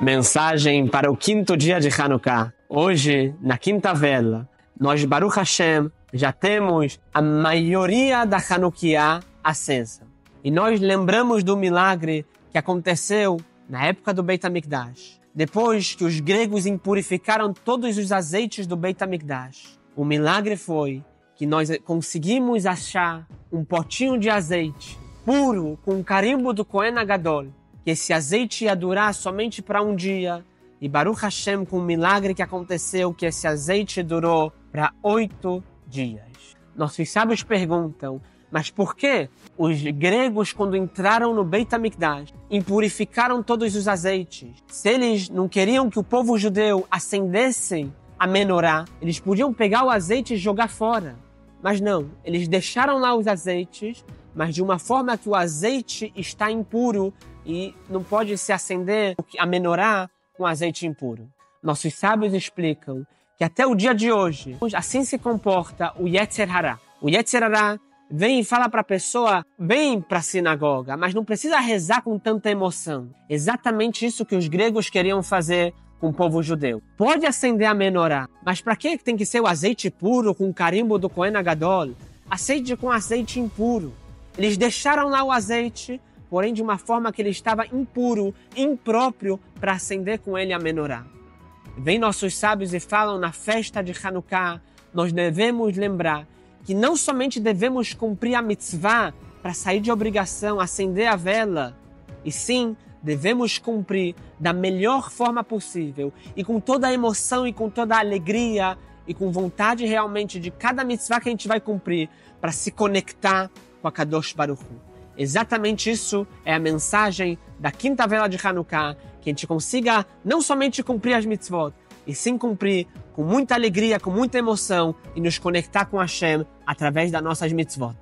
Mensagem para o quinto dia de Hanukkah. Hoje, na quinta vela, nós, Baruch Hashem, já temos a maioria da Hanukkah acesa. E nós lembramos do milagre que aconteceu na época do Beit HaMikdash. Depois que os gregos impurificaram todos os azeites do Beit HaMikdash. O milagre foi que nós conseguimos achar um potinho de azeite puro com o carimbo do Kohen Agadol, que esse azeite ia durar somente para um dia. E Baruch Hashem, com o milagre que aconteceu, que esse azeite durou para oito dias. Nossos sábios perguntam, mas por que os gregos, quando entraram no Beit HaMikdash, impurificaram todos os azeites? Se eles não queriam que o povo judeu acendesse a menorá, eles podiam pegar o azeite e jogar fora. Mas não, eles deixaram lá os azeites, mas de uma forma que o azeite está impuro e não pode se acender a menorá com azeite impuro. Nossos sábios explicam que até o dia de hoje, assim se comporta o Yetzer Hará. O Yetzer Hará vem e fala para a pessoa, vem para a sinagoga, mas não precisa rezar com tanta emoção. Exatamente isso que os gregos queriam fazer com o povo judeu. Pode acender a menorá, mas para que tem que ser o azeite puro com o carimbo do Kohen Agadol? Aceite com azeite impuro. Eles deixaram lá o azeite, porém de uma forma que ele estava impuro, impróprio para acender com ele a menorá. Vem nossos sábios e falam na festa de Hanukkah, nós devemos lembrar que não somente devemos cumprir a mitzvah para sair de obrigação, acender a vela, e sim devemos cumprir da melhor forma possível e com toda a emoção e com toda a alegria e com vontade realmente de cada mitzvah que a gente vai cumprir para se conectar com a Kadosh Baruch Hu. Exatamente isso é a mensagem da quinta vela de Hanukkah, que a gente consiga não somente cumprir as mitzvot, e sim cumprir com muita alegria, com muita emoção e nos conectar com Hashem através das nossas mitzvot.